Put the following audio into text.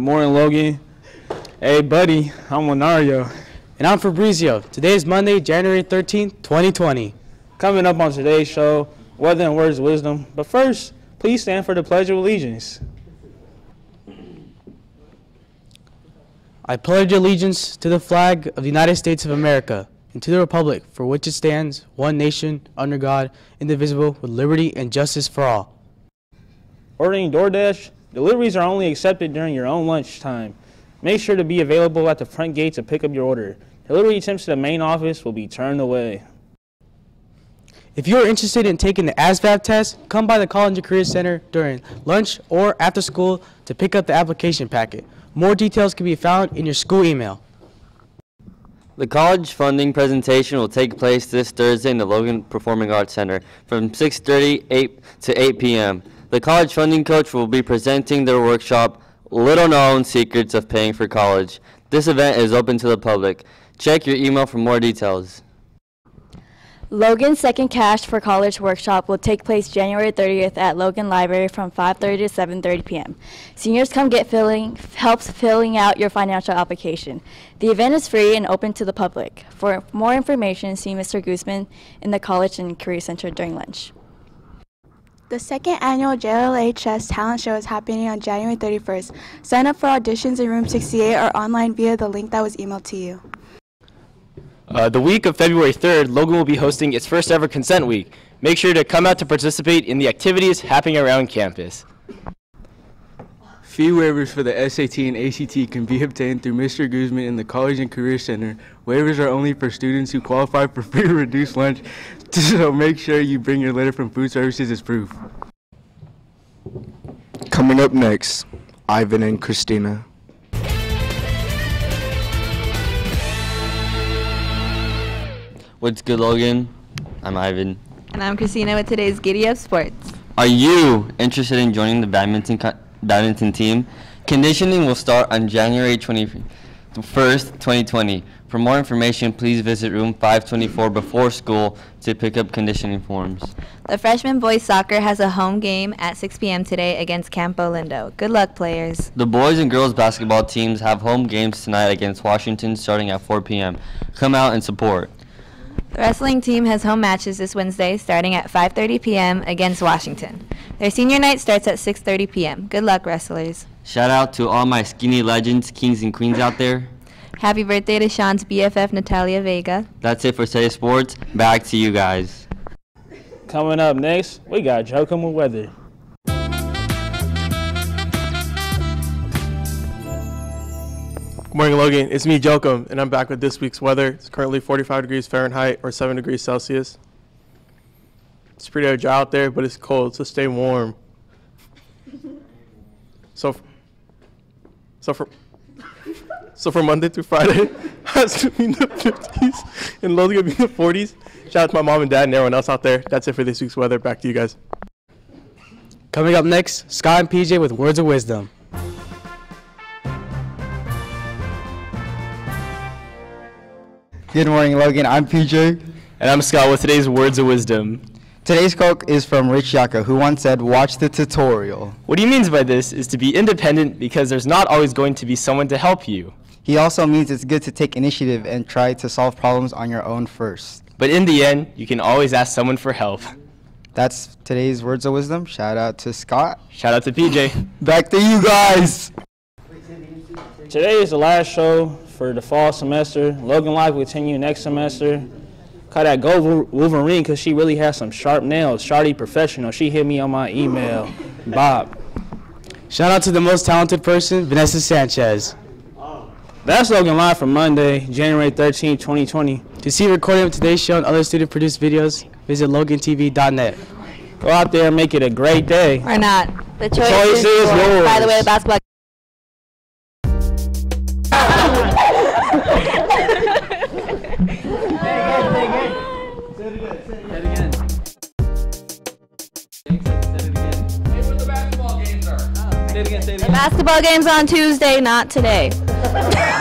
morning, Logan. Hey, buddy, I'm Lenario. And I'm Fabrizio. Today is Monday, January 13th, 2020. Coming up on today's show, weather and words wisdom. But first, please stand for the Pledge of Allegiance. I pledge allegiance to the flag of the United States of America and to the republic for which it stands, one nation, under God, indivisible, with liberty and justice for all. Ordering DoorDash, deliveries are only accepted during your own lunchtime. Make sure to be available at the front gate to pick up your order. Delivery attempts to the main office will be turned away. If you are interested in taking the ASVAB test, come by the College and Career Center during lunch or after school to pick up the application packet. More details can be found in your school email. The college funding presentation will take place this Thursday in the Logan Performing Arts Center from 6:30 to 8 p.m. The college funding coach will be presenting their workshop, Little Known Secrets of Paying for College. This event is open to the public. Check your email for more details. Logan's second Cash for College workshop will take place January 30th at Logan Library from 5:30 to 7:30 p.m. Seniors come get filling helps filling out your financial application. The event is free and open to the public. For more information, see Mr. Guzman in the College and Career Center during lunch. The second annual JLHS Talent Show is happening on January 31st. Sign up for auditions in room 68 or online via the link that was emailed to you. Uh, the week of February 3rd, Logan will be hosting its first ever Consent Week. Make sure to come out to participate in the activities happening around campus. Fee waivers for the SAT and ACT can be obtained through Mr. Guzman in the College and Career Center. Waivers are only for students who qualify for free or reduced lunch, so make sure you bring your letter from food services as proof. Coming up next, Ivan and Christina. What's good, Logan? I'm Ivan. And I'm Christina with today's Giddy Up Sports. Are you interested in joining the badminton co- badminton team? Conditioning will start on January 21st, 2020. For more information, please visit room 524 before school to pick up conditioning forms. The freshman boys soccer has a home game at 6 p.m. today against Campolindo. Good luck, players. The boys and girls basketball teams have home games tonight against Washington starting at 4 p.m. Come out and support. The wrestling team has home matches this Wednesday starting at 5:30 p.m. against Washington. Their senior night starts at 6:30 p.m. Good luck, wrestlers. Shout out to all my skinny legends, kings and queens out there. Happy birthday to Sean's BFF Natalia Vega. That's it for today's sports. Back to you guys. Coming up next, we got Jokum with weather. Good morning, Logan. It's me, Jokum, and I'm back with this week's weather. It's currently 45 degrees Fahrenheit or 7 degrees Celsius. It's pretty dry out there, but it's cold, so stay warm. So, f- so for so for Monday through Friday, has to be in the 50s and Logan gonna be in the 40s. Shout out to my mom and dad and everyone else out there. That's it for this week's weather. Back to you guys. Coming up next, Scott and PJ with words of wisdom. Good morning, Logan. I'm PJ. And I'm Scott with today's words of wisdom. Today's quote is from Rich Yaka, who once said, Watch the tutorial. What he means by this is to be independent because there's not always going to be someone to help you. He also means it's good to take initiative and try to solve problems on your own first. But in the end, you can always ask someone for help. That's today's words of wisdom. Shout out to Scott. Shout out to PJ. Back to you guys. Today is the last show for the fall semester. Logan Live will continue next semester. Call that Go Wol- Wolverine because she really has some sharp nails. Shardy Professional. She hit me on my email. Bob. Shout out to the most talented person, Vanessa Sanchez. That's Logan Live for Monday, January 13, 2020. To see a recording of today's show and other student-produced videos, visit logantv.net. Go out there and make it a great day. Or not. The choice, choice is, is yours. By the way, the basketball. The basketball game's on Tuesday, not today.